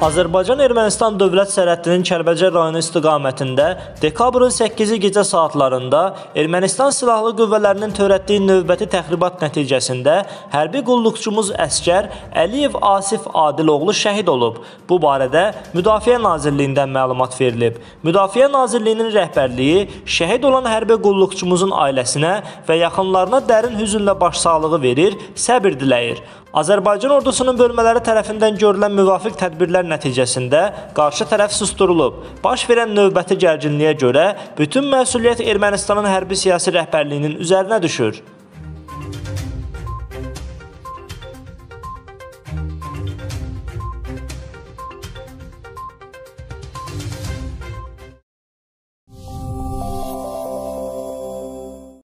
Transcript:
Azərbaycan-Ermənistan dövlət sərhədinin Kəlbəcər rayonu istiqamətində dekabrın 8-i gecə saatlarında Ermənistan silahlı qüvvələrinin törətdiyi növbəti təxribat nəticəsində hərbi qulluqçumuz əskər Əliyev Asif Adiloğlu şəhid olub. Bu barədə Müdafiə Nazirliyindən məlumat verilib. Müdafiə Nazirliyinin rəhbərliyi şəhid olan hərbi qulluqçumuzun ailəsinə və yaxınlarına dərin hüznlə başsağlığı verir, səbir diləyir. Azərbaycan ordusunun bölmələri tərəfindən görülən müvafiq tədbirlər nəticəsində qarşı tərəf susdurulub. Baş verən növbəti gərginliyə görə bütün məsuliyyət Ermənistanın hərbi siyasi rəhbərliyinin üzərinə düşür.